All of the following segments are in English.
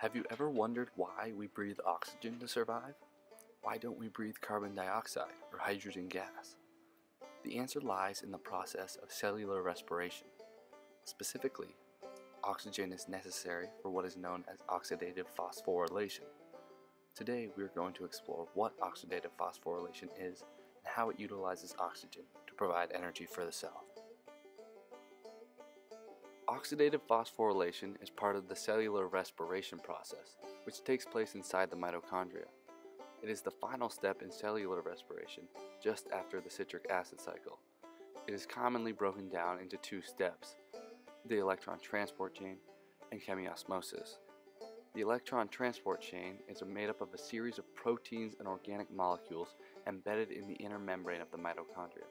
Have you ever wondered why we breathe oxygen to survive? Why don't we breathe carbon dioxide or hydrogen gas? The answer lies in the process of cellular respiration. Specifically, oxygen is necessary for what is known as oxidative phosphorylation. Today we are going to explore what oxidative phosphorylation is and how it utilizes oxygen to provide energy for the cell. Oxidative phosphorylation is part of the cellular respiration process, which takes place inside the mitochondria. It is the final step in cellular respiration, just after the citric acid cycle. It is commonly broken down into two steps, the electron transport chain and chemiosmosis. The electron transport chain is made up of a series of proteins and organic molecules embedded in the inner membrane of the mitochondria.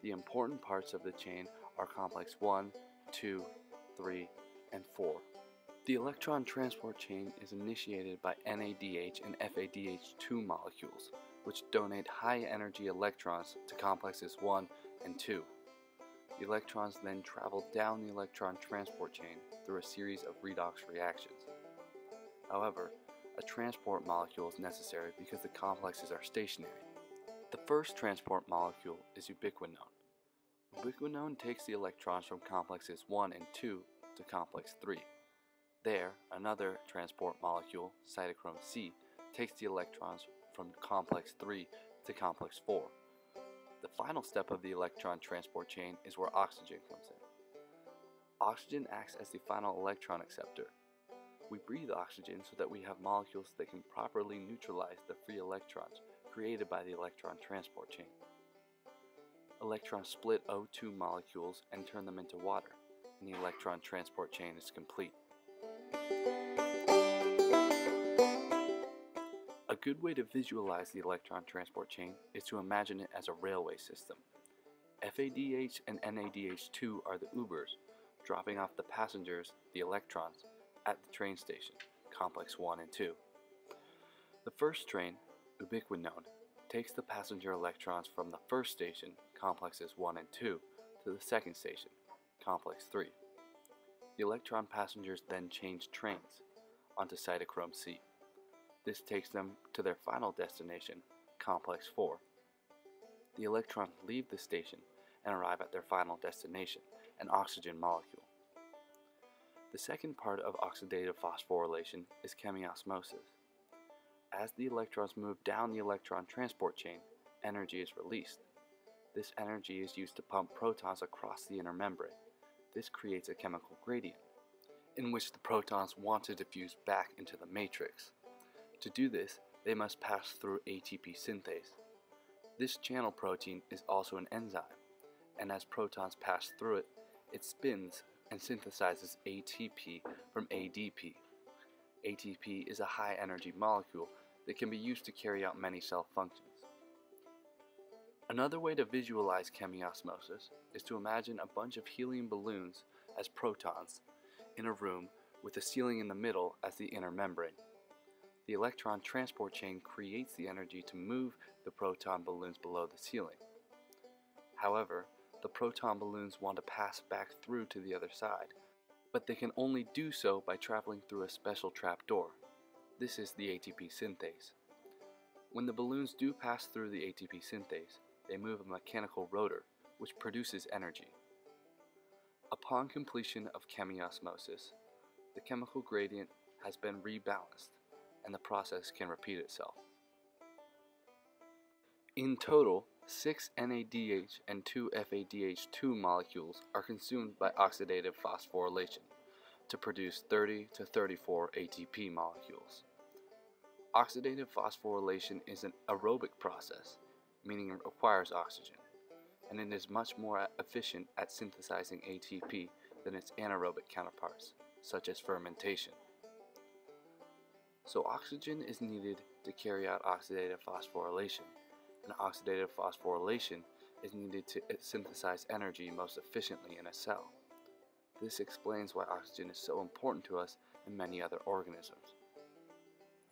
The important parts of the chain are complex 1, 2, 3, and 4. The electron transport chain is initiated by NADH and FADH2 molecules, which donate high energy electrons to complexes 1 and 2. The electrons then travel down the electron transport chain through a series of redox reactions. However, a transport molecule is necessary because the complexes are stationary. The first transport molecule is ubiquinone. Ubiquinone takes the electrons from complexes 1 and 2 to complex 3. There, another transport molecule, cytochrome C, takes the electrons from complex 3 to complex 4. The final step of the electron transport chain is where oxygen comes in. Oxygen acts as the final electron acceptor. We breathe oxygen so that we have molecules that can properly neutralize the free electrons created by the electron transport chain. Electrons split O2 molecules and turn them into water, and the electron transport chain is complete. A good way to visualize the electron transport chain is to imagine it as a railway system. FADH and NADH2 are the Ubers, dropping off the passengers, the electrons, at the train station, complex 1 and 2. The first train, ubiquinone, takes the passenger electrons from the first station, complexes 1 and 2, to the second station, complex 3. The electron passengers then change trains onto cytochrome C. This takes them to their final destination, complex 4. The electrons leave the station and arrive at their final destination, an oxygen molecule. The second part of oxidative phosphorylation is chemiosmosis. As the electrons move down the electron transport chain, energy is released. This energy is used to pump protons across the inner membrane. This creates a chemical gradient, in which the protons want to diffuse back into the matrix. To do this, they must pass through ATP synthase. This channel protein is also an enzyme, and as protons pass through it, it spins and synthesizes ATP from ADP. ATP is a high energy molecule that can be used to carry out many cell functions. Another way to visualize chemiosmosis is to imagine a bunch of helium balloons as protons in a room with a ceiling in the middle as the inner membrane. The electron transport chain creates the energy to move the proton balloons below the ceiling. However, the proton balloons want to pass back through to the other side, but they can only do so by traveling through a special trap door. This is the ATP synthase. When the balloons do pass through the ATP synthase, they move a mechanical rotor, which produces energy. Upon completion of chemiosmosis, the chemical gradient has been rebalanced, and the process can repeat itself. In total, 6 NADH and 2 FADH2 molecules are consumed by oxidative phosphorylation to produce 30 to 34 ATP molecules. Oxidative phosphorylation is an aerobic process, meaning it requires oxygen, and it is much more efficient at synthesizing ATP than its anaerobic counterparts, such as fermentation. So oxygen is needed to carry out oxidative phosphorylation, and oxidative phosphorylation is needed to uh, synthesize energy most efficiently in a cell. This explains why oxygen is so important to us and many other organisms.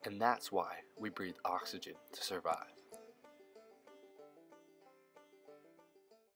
And that's why we breathe oxygen to survive.